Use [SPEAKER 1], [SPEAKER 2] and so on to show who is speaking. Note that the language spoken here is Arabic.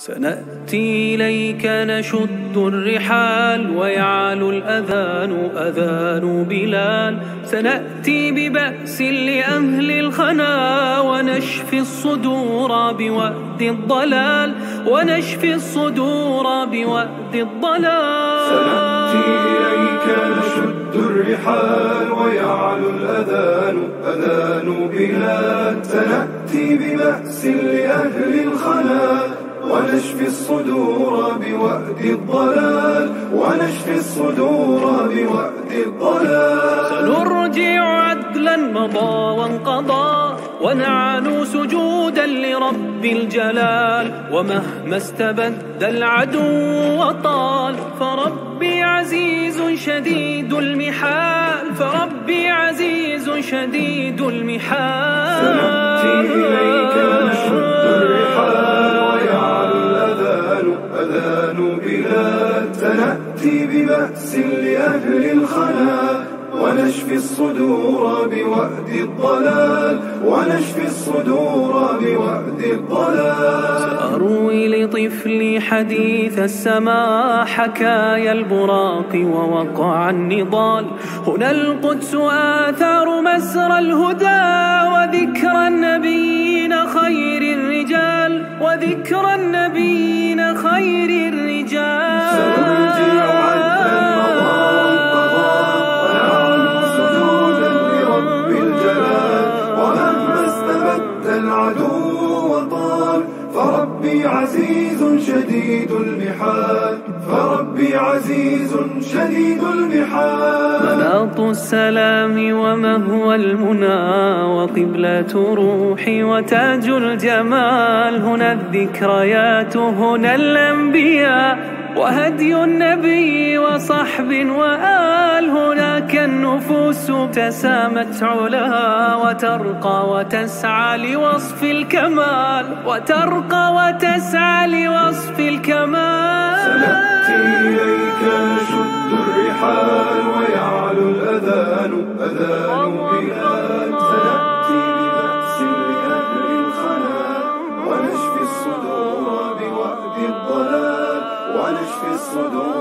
[SPEAKER 1] سنأتي إليك نشد الرحال ويعلو الأذان أذان بلال. سنأتي ببأس لأهل الخنا ونشفي الصدور بوأد الضلال. ونشفي الصدور بوأد الضلال.
[SPEAKER 2] سنأتي إليك نشد الرحال ويعلو الأذان أذان بلال. سنأتي ببأس لأهل الخنا ونشفي الصدور بوأد الضلال ونشفي الصدور بوأد الضلال.
[SPEAKER 1] سنرجع عدلا مضى وانقضى ونعلو سجودا لرب الجلال ومهما استبد العدو وطال فربي عزيز شديد المحال فربي عزيز شديد المحال.
[SPEAKER 2] سنأتي أذان بلاد سنأتي ببأس لأهل الخلا ونشفي الصدور بوأد الضلال. ونشفي الصدور بوأد الضلال.
[SPEAKER 1] سأروي لطفلي حديث السماء حكايا البراق ووقع النضال. هنا القدس آثار مسرى الهدى وذكر النبيين خير الرجال. وذكر النبيين
[SPEAKER 2] فربي عزيز شديد المحال. فربي عزيز شديد المحال.
[SPEAKER 1] مناط السلام ومهوى المنى وقبلة روحي وتاج الجمال. هنا الذكريات هنا الأنبياء. وهدي النبي وصحب وآل هناك النفوس تسامت علاها وترقى وتسعى لوصف الكمال وترقى وتسعى لوصف الكمال.
[SPEAKER 2] سنأتي إليك نشد الرحال ويعلو الأذان أذان بلاد سنأتي ببأس لأهل الخنا ونشفي الصدور بوأد الضلال ونشفي الصدور